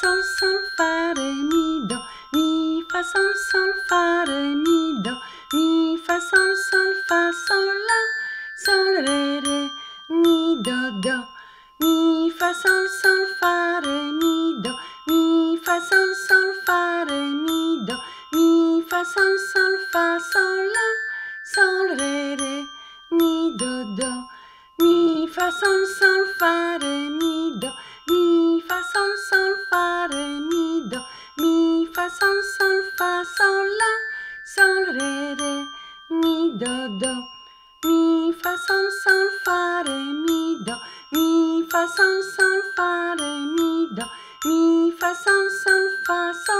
sol sol fa re mi do mi fa sol sol fa re mi do mi fa sol sol fa sol la sol re re mi do do. Mi fa sol sol fa re mi do mi fa sol sol fa re mi do mi fa sol sol fa sol la sol re re mi do do. Mi fa sol sol fa re do mi fa sol sol fa re mi do. Mi fa sol sol fa re mi do. Mi fa sol sol fa sol